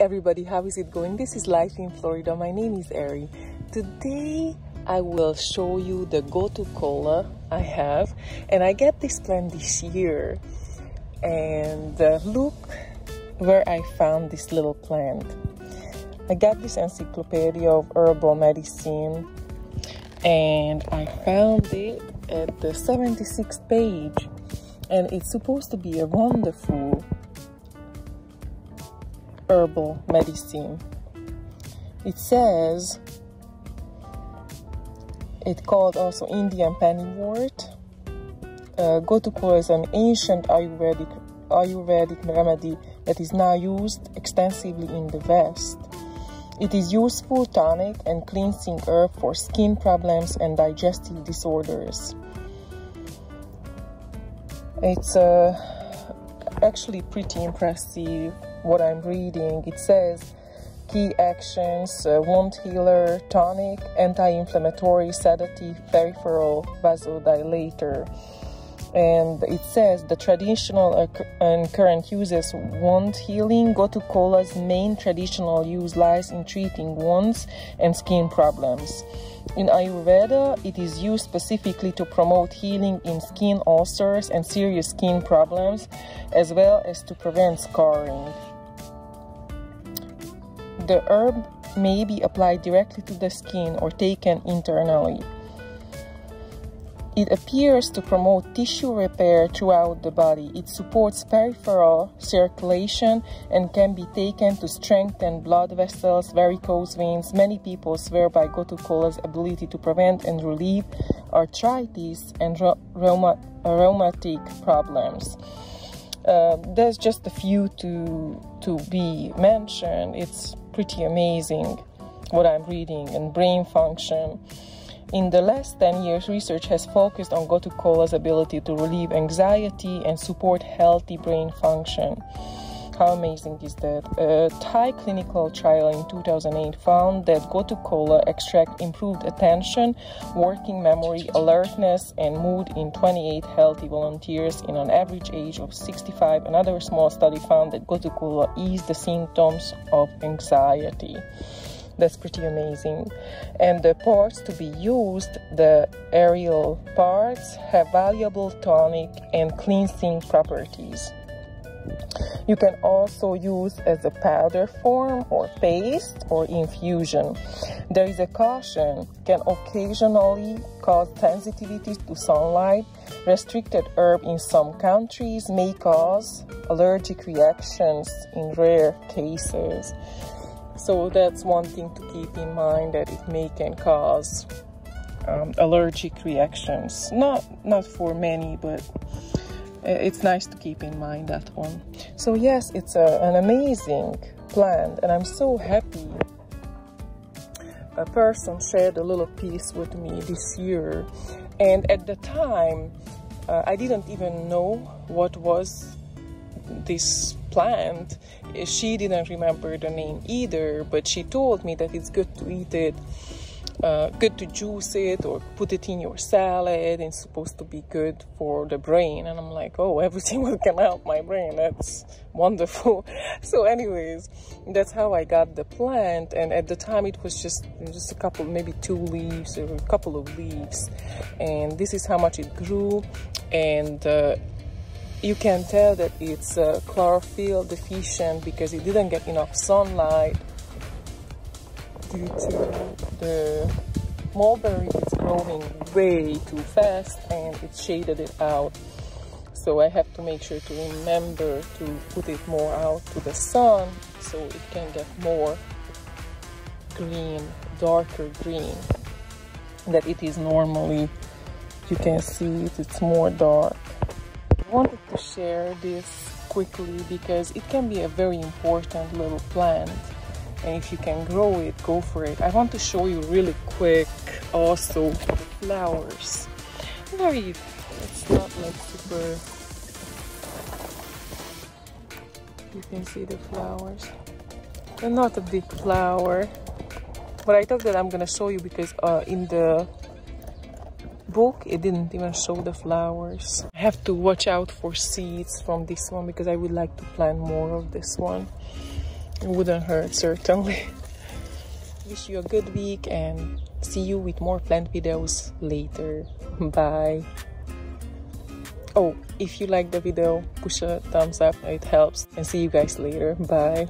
everybody, how is it going? This is Life in Florida. My name is Ari. Today I will show you the Gotu Kola I have and I get this plant this year and uh, look where I found this little plant. I got this encyclopedia of herbal medicine and I found it at the 76th page and it's supposed to be a wonderful herbal medicine. It says it called also Indian pennywort. Uh, Gotu Kola is an ancient Ayurvedic Ayurvedic remedy that is now used extensively in the West. It is useful tonic and cleansing herb for skin problems and digestive disorders. It's uh, actually pretty impressive what I'm reading. It says key actions uh, wound healer, tonic, anti inflammatory, sedative, peripheral vasodilator. And it says the traditional and current uses wound healing. Gotu Kola's main traditional use lies in treating wounds and skin problems. In Ayurveda, it is used specifically to promote healing in skin ulcers and serious skin problems, as well as to prevent scarring. The herb may be applied directly to the skin or taken internally. It appears to promote tissue repair throughout the body. It supports peripheral circulation and can be taken to strengthen blood vessels, varicose veins. Many people swear by Gotu Kola's ability to prevent and relieve arthritis and rheumatic problems. Uh, there's just a few to to be mentioned. It's pretty amazing what I'm reading and brain function. In the last 10 years, research has focused on Gotu Kola's ability to relieve anxiety and support healthy brain function. How amazing is that? A Thai clinical trial in 2008 found that Gotu Kola extract improved attention, working memory, alertness, and mood in 28 healthy volunteers in an average age of 65. Another small study found that Gotu Kola eased the symptoms of anxiety. That's pretty amazing. And the parts to be used, the aerial parts, have valuable tonic and cleansing properties. You can also use as a powder form or paste or infusion. There is a caution can occasionally cause sensitivity to sunlight. Restricted herb in some countries may cause allergic reactions in rare cases. So that's one thing to keep in mind that it may can cause um, allergic reactions. Not not for many, but it's nice to keep in mind that one. So yes, it's a, an amazing plant and I'm so happy a person shared a little piece with me this year. And at the time uh, I didn't even know what was this plant. She didn't remember the name either but she told me that it's good to eat it uh, good to juice it or put it in your salad. It's supposed to be good for the brain. And I'm like, oh, everything will come help my brain. That's wonderful. So anyways, that's how I got the plant. And at the time it was just, just a couple, maybe two leaves or a couple of leaves. And this is how much it grew. And uh, you can tell that it's uh, chlorophyll deficient because it didn't get enough sunlight due to the mulberry is growing way too fast and it shaded it out. So I have to make sure to remember to put it more out to the sun so it can get more green, darker green that it is normally. You can see it, it's more dark. I wanted to share this quickly because it can be a very important little plant and if you can grow it go for it. I want to show you really quick also flowers. Very it's not like super you can see the flowers. They're not a big flower but i thought that i'm gonna show you because uh, in the book it didn't even show the flowers. I have to watch out for seeds from this one because i would like to plant more of this one It wouldn't hurt, certainly. Wish you a good week and see you with more plant videos later. Bye. Oh, if you like the video, push a thumbs up, it helps. And see you guys later. Bye.